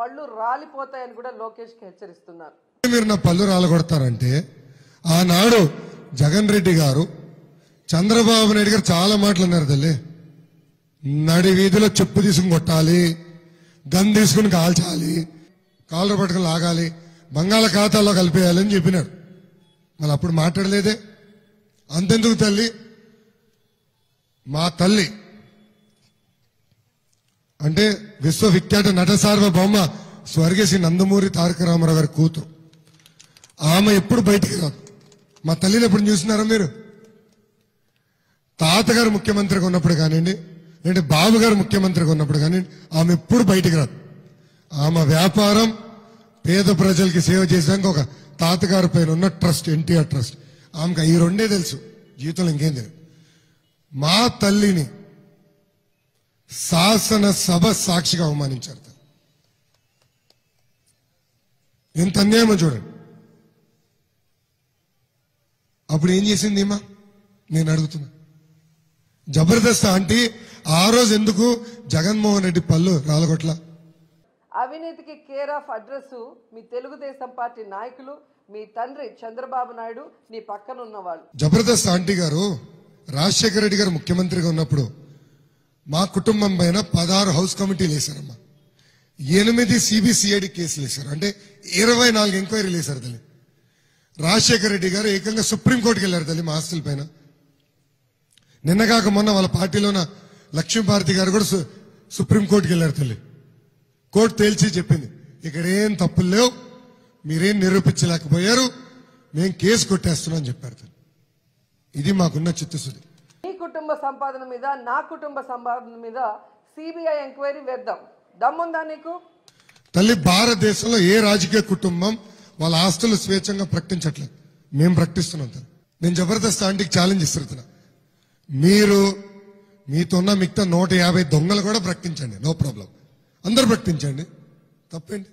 పళ్ళు రాలిపోతాయని కూడా లోకేష్కి హెచ్చరిస్తున్నారు. మీరు నా పళ్ళు రాలగొడతారంటే ఆనాడు జగన్ రెడ్డి గారు చంద్రబాబు నాయుడు గారు చాలా మాటలు అన్నారు తల్లి. నడి వీధిలో చెప్పు తీసుకుని కొట్టాలి గన్ తీసుకుని కాల్చాలి కాలర్ పట్టుకుని లాగాలి బంగాళాఖాతాలో కలిపేయాలి అని చెప్పినారు. మళ్ళీ అప్పుడు మాట్లాడలేదే. అంతెందుకు తల్లి? మా తల్లి అంటే విశ్వవిఖ్యాత నట సార్వభౌమ స్వర్గేశి నందమూరి తారక రామారావు గారి కూతురు. ఆమె ఎప్పుడు బయటికి రాదు. మా తల్లిని ఎప్పుడు చూసినారా మీరు? తాతగారు ముఖ్యమంత్రిగా ఉన్నప్పుడు కానివ్వండి లేదంటే బాబు గారు ముఖ్యమంత్రిగా ఉన్నప్పుడు కానివ్వండి ఆమె ఎప్పుడు బయటికి రాదు. ఆమె వ్యాపారం పేద ప్రజలకి సేవ చేసాక ఒక తాతగారి పైన ఉన్న ట్రస్ట్ ఎన్టీఆర్ ట్రస్ట్. ఆమెకు ఈ రెండే తెలుసు. జీవితంలో ఇంకేం తెలియదు మా తల్లిని శాసన సభ సాక్షిగా అవమానించారు ఎంత అన్యాయమో చూడండి. అప్పుడు ఏం చేసింది ఈమా? నేను అడుగుతున్నా. జబర్దస్త్ ఆంటీ ఆ రోజు ఎందుకు జగన్మోహన్ రెడ్డి పళ్ళు రాలగొట్ల? అవినీతికి కేర్ ఆఫ్ అడ్రస్ మీ తెలుగుదేశం పార్టీ నాయకులు మీ తండ్రి చంద్రబాబు నాయుడు నీ పక్కన ఉన్న వాళ్ళు జబర్దస్త్ ఆంటీ గారు రాజశేఖర రెడ్డి గారు ముఖ్యమంత్రిగా ఉన్నప్పుడు మా కుటుంబం పైన పదహారు హౌస్ కమిటీలు వేశారమ్మా. ఎనిమిది సిబిసిఐడి కేసులు వేశారు. అంటే ఇరవై నాలుగు ఎంక్వైరీలు వేశారు తల్లి. రాజశేఖర రెడ్డి గారు ఏకంగా సుప్రీంకోర్టుకి వెళ్ళారు తల్లి మా ఆస్తుల పైన. నిన్న కాక మొన్న వాళ్ళ పార్టీలోన లక్ష్మీభారతి గారు కూడా సు- సుప్రీంకోర్టుకి వెళ్ళారు తల్లి. కోర్టు తేల్చి చెప్పింది. ఇక్కడ ఏం తప్పులు లేవు. మీరేం నిరూపించలేకపోయారు. మేం కేసు కొట్టేస్తున్నాం చెప్పారు తల్లి. ఇది మాకున్న చిత్తశుద్ధి. కుటుంబ సంపాదన మీద నా కుటుంబ సంపాదన మీద సిబిఐ ఎంక్వైరీ వేద్దాం. దమ్ముందా నీకు? తల్లి భారతదేశంలో ఏ రాజకీయ కుటుంబం వాళ్ళ ఆస్తులు స్వేచ్ఛంగా ప్రకటించట్లేదు? మేము ప్రకటిస్తున్నాం నేను జబర్దస్త్ ఆంటీకి ఛాలెంజ్ ఇస్తున్నా మీరు మీతో ఉన్న మిగతా నూట యాభై దొంగలు కూడా ప్రకటించండి. No problem. అందరు ప్రకటించండి. తప్పేంటి?